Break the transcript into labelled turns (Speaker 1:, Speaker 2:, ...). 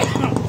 Speaker 1: Okay.